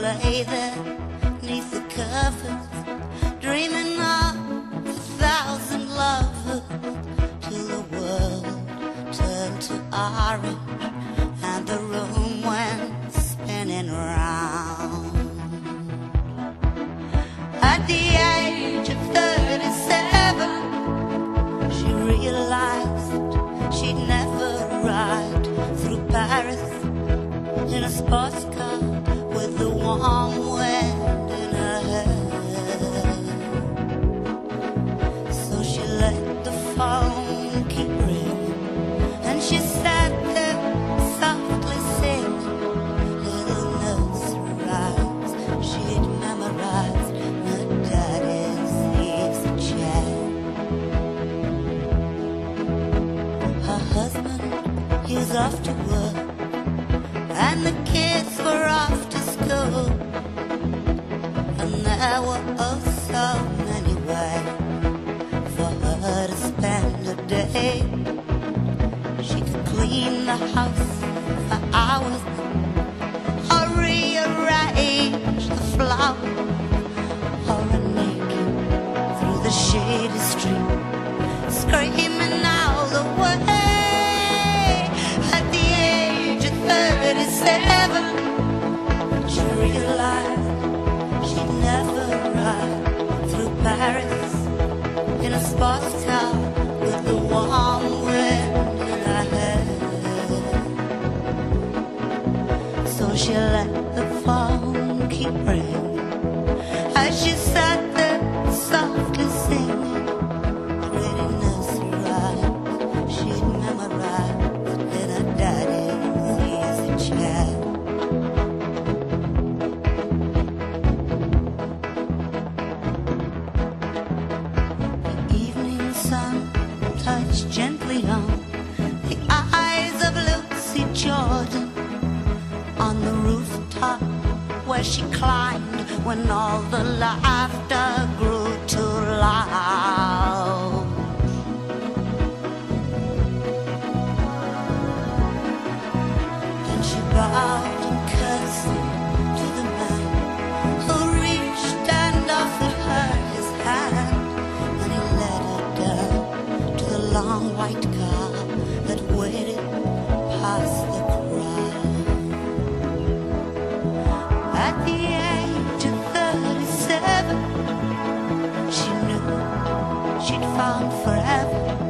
Lay there neath the covers, dreaming of a thousand lovers, till the world turned to orange and the room went spinning round. At the off to work, and the kids were off to school. And there were oh the house for hours, or rearrange the flowers, or a naked through the shady street screaming all the way. At the age of 37, she realized she'd never ride through Paris in a sports car She let the phone keep ringing as she sat there softly singing. Pretty nursery rhymes she'd memorized. In her daddy's easy chair. Where she climbed when all the laughter grew too loud. At the age of 37, she knew she'd found forever.